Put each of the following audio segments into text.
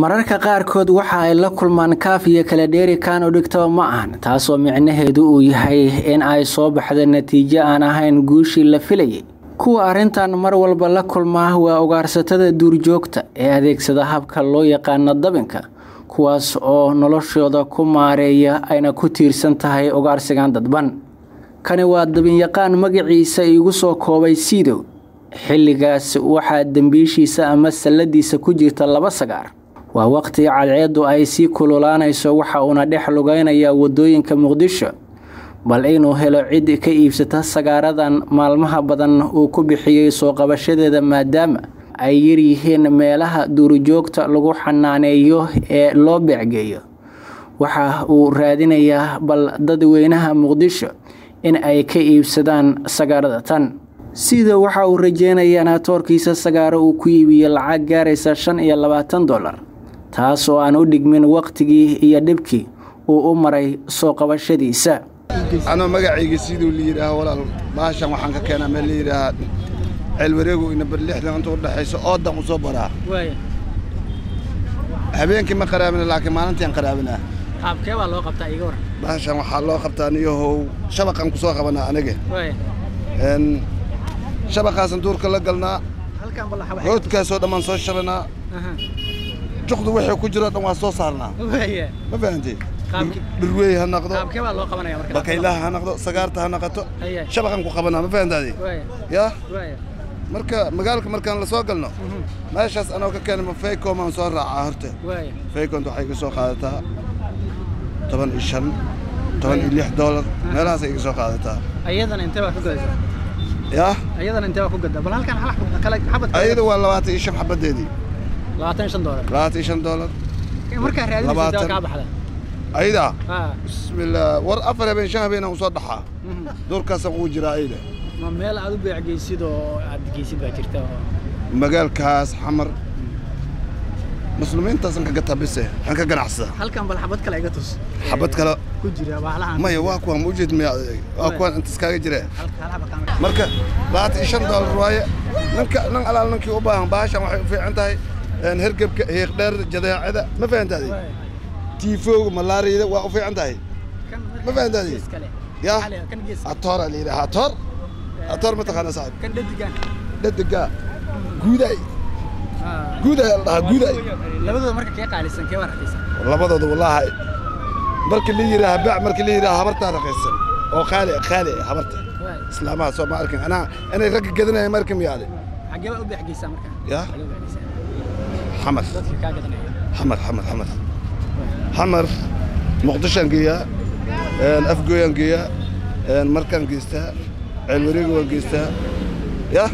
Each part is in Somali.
mararka qaarkood waxa ay la kulmaan kaaf iyo kala dheeri kaanu dhigtaba ma ahan taasoo micnaheedu uu yahay in ay soo baxda natiijo aan ahayn guushii la filayay. Kuwa arrintan mar walba la kulmaa waa ugaarsatada duurjoogta ee adeegsada habka loo yaqaano dabinka kuwaas oo noloshooda ku maareeya ayna ku tiirsan tahay ugaarsigan dadban. Kani waa dabinyaqaan magaciisa iigu soo koobay siidow xilligaas waxaa dembiishiisa ama salladiisa ku jirta laba sagaar waa waqti cadceeddu ay sii kululaanayso waxa uuna dhex lugaynayaa waddooyinka muqdisho bal inuu helo cid ka iibsata sagaaradan maalmaha badan uu ku bixiyey soo qabashadeeda maadaama ay yaryihiin meelaha duurjoogta lagu xanaaneeyo ee loo beecgeeyo waxa uu raadinayaa bal dadweynaha muqdisho in ay ka iibsadaan sagaarada tan. Sida waxa uu rajeynayaa naatoorkiisa sagaaro uu ku iibiyo lacag gaaraysa shan iyo labaatan dollar taas oo aan u dhigmin waqtigii iyo dhibkii uu u maray soo qabashadiisa. Anoo magacayga siduu la yidhaaha walaal. Baashan waxaan ka keenaa meel la yidhaaha ceelwareegu inabar lixdan inta u dhexayso oodan u soo baraa. Habeenkii ma qaraabina laakiin maalintiian qaraabinaa. Qaabkee baa loo qabtaa iga waran baashan waxaa loo qabtaa niyahow shabaqan ku soo qabanaa aniga shabaqaasan duurka la galnaa. Roodkaasoo dhammaan soo shabanaa juqdu wixii ku jiro dhan waa soo saarnaa ma fahantay dhurweey ha noqdo bakaylaha ha noqdo sagaarta ha noqoto shabaqan ku qabanaa ma fahantaadi yaa marka magaalka markaan la soo galno meeshaas anoo ka keena faykomaan soo raacaa horta faykonta waxay iga soo qaadataa toban iyo shan toban iyo lix doolar meelahaasay iga soo qaadataa ayadana intee baa ku gadaysaa yaa ayadana intee baa ku gadaa bal halkan hal kale xabad ayada waa labaatan iyo shan xabadeedii labaatan iyo shan doolar labaatan iyo shan doolar markaa raadinaysa kaa baxda ayda bismillaah war afar habeen shan habeenaan usoo dhaxaa duurkaasaan ugu jiraa ayda ma meel aad u beecgeysid oo aad geysid baa jirta magaalkaas xamar muslimiintaasan ka gataa bise aan ka ganacsada halkan bal xabad kale iga tus xabad kale ku jira bahlahan maya waa kuwaan ma ujeed maya waa kuwaan intas kaaga jire marka labaatan iyo shan doolar waaye ninka nin alaal ninkii u baahan baashan waxay u fiican tahay hergebka hiiqdheer jadeecada. Ma fahantaadi tiifowga malaariyada waa u fiican tahay ma fahantaadi yaa atoora la yidhaha atoor atoor ma taqaana saaxib dhadiga dhadiga guuday. Guuday la dhahaa guuday. labadooda marka kee qaalisan kee waa raqiisan? Labadooda wallaahi. Marka la yidhaaha baac marka la yidhaaha habartaa raqiisan. Oo qaali qaali habarta. Islaamaha soo ma arkin. Anaa inay ragga gadanayaan marka miyaade xagee baa u beexgeysaa marka? Yaa xamar. Xamar xamar xamar. Xamar muqdishaan geeyaa afgooyaan geeyaa markaan geystaa ceelwareega waan geystaa yah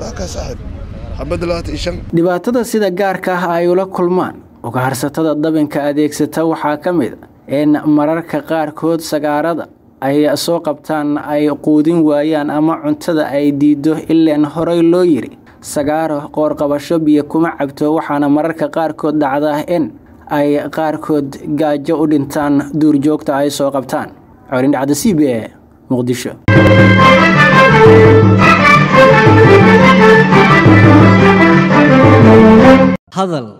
waa kaa xabadda labaatan iyo shan. Dhibaatada sida gaarka ah ay ula kulmaan. Ugaarsatada dabinka adeegsata waxaa ka mid a in mararka qaarkood sagaarada ay soo qabtaan ay quudin waayaan ama cuntada ay diiddo ileen horey loo yiri sagaaro qoorqabasho biyo kuma cabto waxaana mararka qaarkood dhacda in ay qaarkood gaajo u dhintaan duurjoogta ay soo qabtaan. Colin dhacda c b muqdisho. Hadal